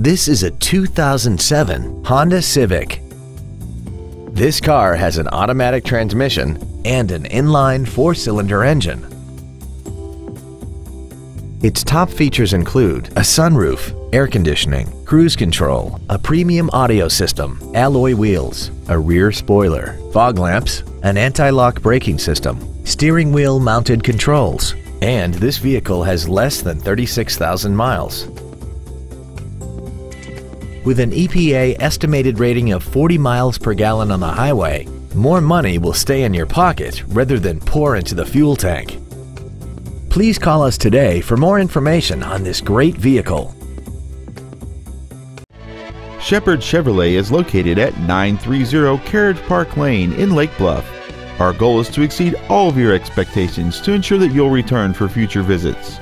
This is a 2007 Honda Civic. This car has an automatic transmission and an inline four-cylinder engine. Its top features include a sunroof, air conditioning, cruise control, a premium audio system, alloy wheels, a rear spoiler, fog lamps, an anti-lock braking system, steering wheel mounted controls, and this vehicle has less than 36,000 miles. With an EPA estimated rating of 40 miles per gallon on the highway, more money will stay in your pocket rather than pour into the fuel tank. Please call us today for more information on this great vehicle. Shepard Chevrolet is located at 930 Carriage Park Lane in Lake Bluff. Our goal is to exceed all of your expectations to ensure that you'll return for future visits.